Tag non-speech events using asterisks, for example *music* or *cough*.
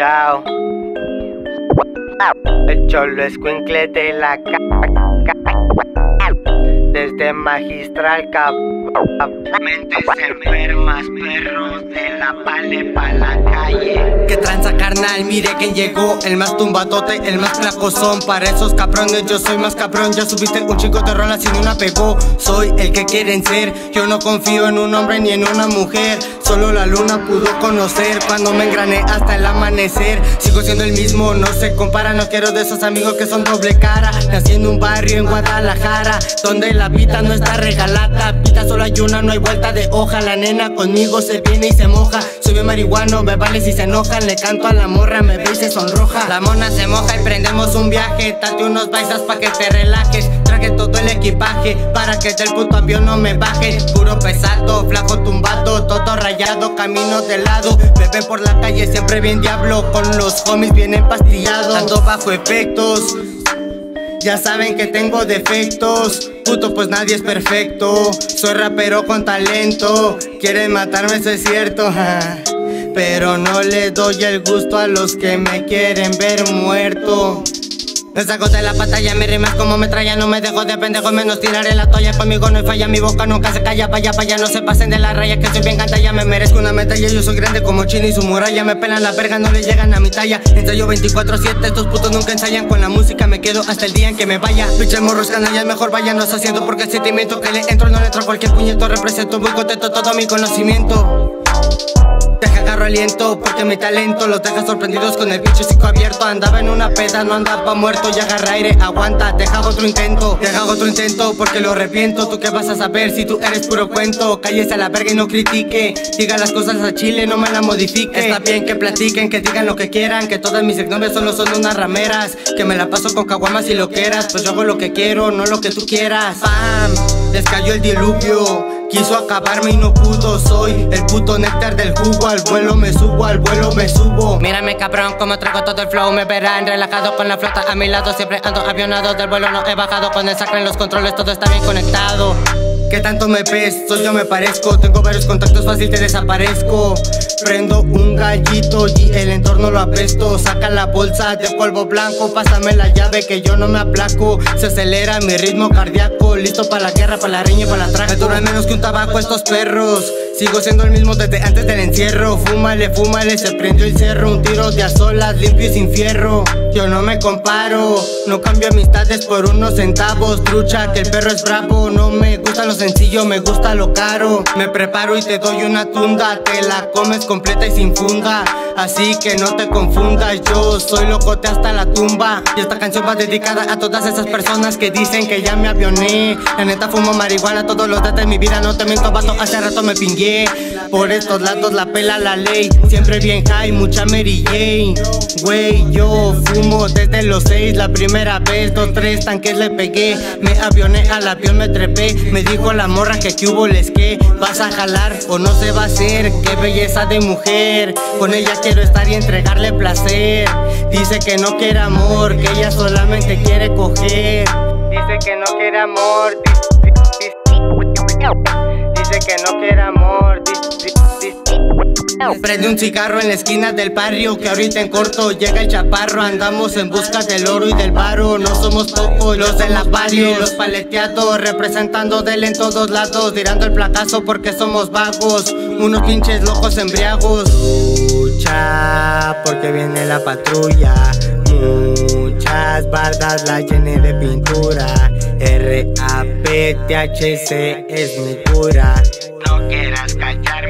Yao. El cholo escuincle de la desde magistral cap mentes enfermas perros de la pale pa la calle. Que tranza carnal mire quién llegó. El más tumbatote el más placosón para esos cabrones yo soy más cabrón. Ya subiste un chico de rola sin una pegó. Soy el que quieren ser. Yo no confío en un hombre ni en una mujer Solo la luna pudo conocer cuando me engrané hasta el amanecer. Sigo siendo el mismo, no se compara. No quiero de esos amigos que son doble cara. Nací en un barrio en Guadalajara, donde la vida no está regalada. Vida solo hay una, no hay vuelta de hoja. La nena conmigo se viene y se moja. Soy bien marihuano, me vale si se enojan. Le canto a la morra, me ve y se sonroja. La mona se moja y prendemos un viaje. Tate unos baisas pa' que te relajes. Traje todo el equipaje para que del puto avión no me baje. Puro pesado, flaco tumbado, todo rayado camino de lado. Bebé por la calle, siempre bien diablo. Con los homies bien empastillados. Ando bajo efectos. Ya saben que tengo defectos. Puto, pues nadie es perfecto. Soy rapero con talento. Quieren matarme, eso es cierto. *laughs* Pero no le doy el gusto a los que me quieren ver muerto. Me saco de la pantalla, me rimas como metralla No me dejo de pendejo, menos tiraré la toalla Conmigo no hay falla, mi boca nunca se calla Vaya, vaya, no se pasen de la raya Que soy bien ya me merezco una medalla Yo soy grande como Chino y su muralla Me pelan la verga, no le llegan a mi talla Ensayo 24-7, estos putos nunca ensayan Con la música me quedo hasta el día en que me vaya Pinches morros canallas, mejor váyanos haciendo Porque el sentimiento que le entro no le entro cualquier puñeto Represento muy contento todo mi conocimiento aliento porque mi talento los deja sorprendidos con el bicho psico abierto. Andaba en una peda, no andaba muerto y agarra aire, aguanta, deja otro intento Deja otro intento porque lo arrepiento. Tú qué vas a saber si tú eres puro cuento Cállese a la verga y no critique. Diga las cosas a Chile, no me la modifique. Está bien que platiquen, que digan lo que quieran Que todas mis exnovias solo son unas rameras. Que me la paso con caguamas y lo quieras Pues yo hago lo que quiero, no lo que tú quieras. Pam, les cayó el diluvio Quiso acabarme y no pudo, soy el puto néctar del jugo Al vuelo me subo, al vuelo me subo. Mírame cabrón como traigo todo el flow Me verán relajado con la flota a mi lado Siempre ando avionado del vuelo no he bajado Con el sacre en los controles todo está bien conectado ¿Qué tanto me peso? Yo me parezco. Tengo varios contactos, fácil te desaparezco. Prendo un gallito y el entorno lo apesto Saca la bolsa de polvo blanco Pásame la llave que yo no me aplaco. Se acelera mi ritmo cardíaco Listo para la guerra, para la riña y para la traga Me duran menos que un tabaco estos perros Sigo siendo el mismo desde antes del encierro. Fúmale, fúmale, se prendió el cerro. Un tiro de a solas, limpio y sin fierro. Yo no me comparo No cambio amistades por unos centavos. Trucha, que el perro es bravo. No me gusta lo sencillo, me gusta lo caro. Me preparo y te doy una tunda Te la comes completa y sin funda Así que no te confundas, yo soy locote hasta la tumba. Y esta canción va dedicada a todas esas personas que dicen que ya me avioné. La neta fumo marihuana todos los días de mi vida No te miento vato, hace rato me pingué. Por estos lados la pela la ley Siempre bien high, mucha Mary Jane. Wey, yo fumo desde los seis La primera vez, dos, tres tanques le pegué. Me avioné al avión, me trepé Me dijo la morra que que hubo les que Vas a jalar o no se va a hacer Qué belleza de mujer Con ella que quiero estar y entregarle placer. Dice que no quiere amor, que ella solamente quiere coger. Dice que no quiere amor. Dice que no quiere amor. Prende un cigarro en la esquina del barrio que ahorita en corto llega el chaparro Andamos en busca del oro y del varo No somos pocos los de la barrio Los paleteados representando del en todos lados Tirando el placazo porque somos vagos Unos pinches locos embriagos Porque viene la patrulla. Muchas bardas la llené de pintura. R-A-P-T-H-C es mi cura. No quieras callar